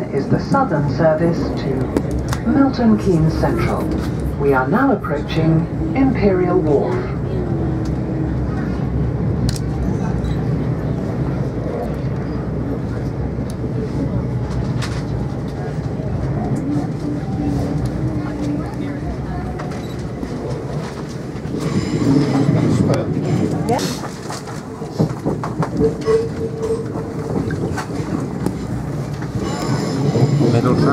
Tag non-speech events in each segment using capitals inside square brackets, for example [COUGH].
is the southern service to Milton Keynes Central. We are now approaching Imperial Wharf. This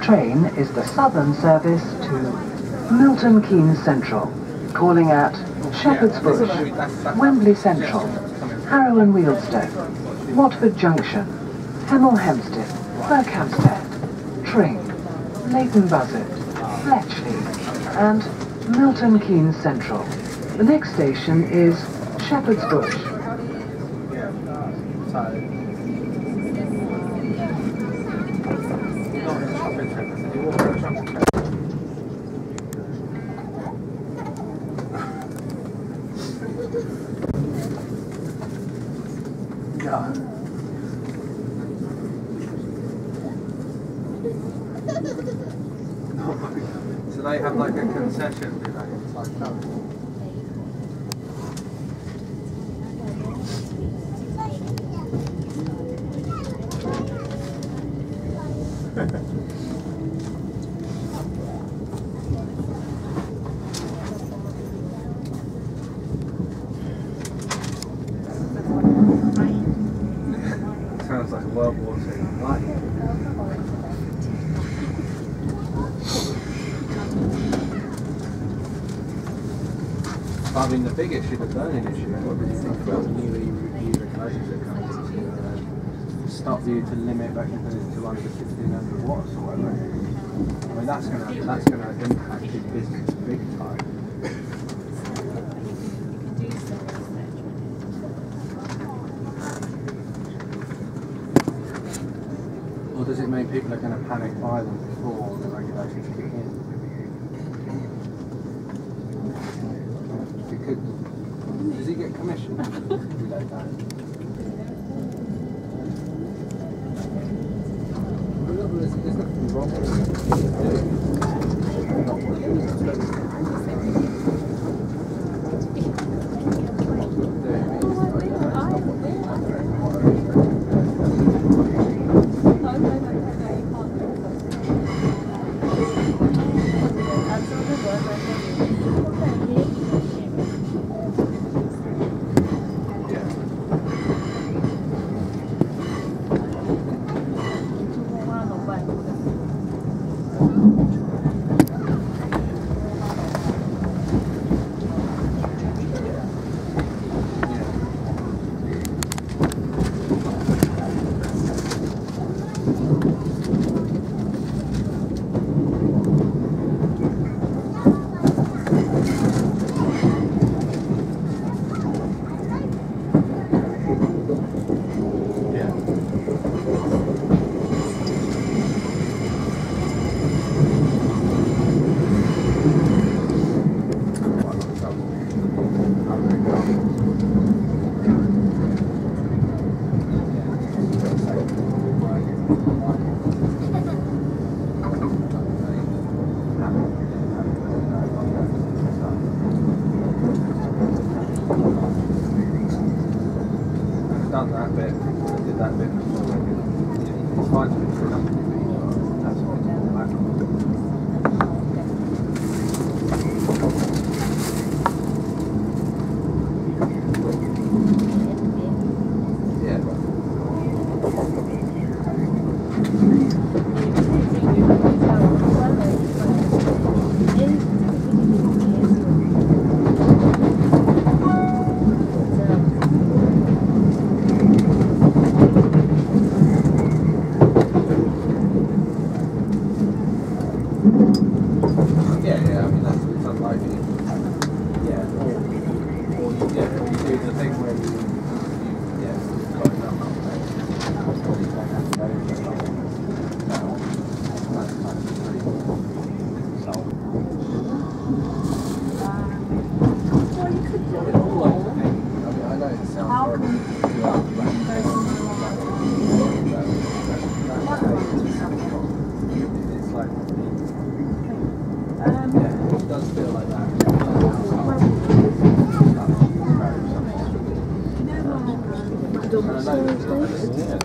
train is the southern service to Milton Keynes Central, calling at Shepherd's Bush, Wembley Central, Harrow and Wealdstone, Watford Junction, Hemel Hempstead, Berkhamsted, Tring, Leighton Buzzard, Bletchley, and Milton Keynes Central. The next station is Shepherd's Bush. So they have like a concession, do they? It's like that. Sounds [LAUGHS] like I mean, the big issue, the burning issue, what did you think about the new EU regulations that come to uh, stop you to limit vacuum to under 1500 watts or whatever? I mean, that's going to that's to impact your business big time. It mean people are going to panic buy them before the regulations kick in? Because does he get commission? we don't know. There's nothing wrong with it. Is. Yeah. done that bit. I did that bit before. It's fine to be productive. That's what about. Yeah.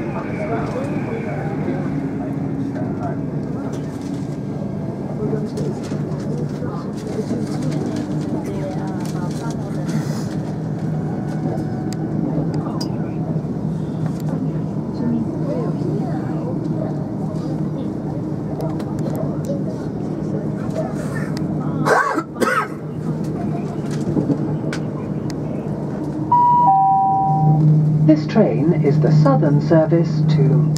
This train is the southern service to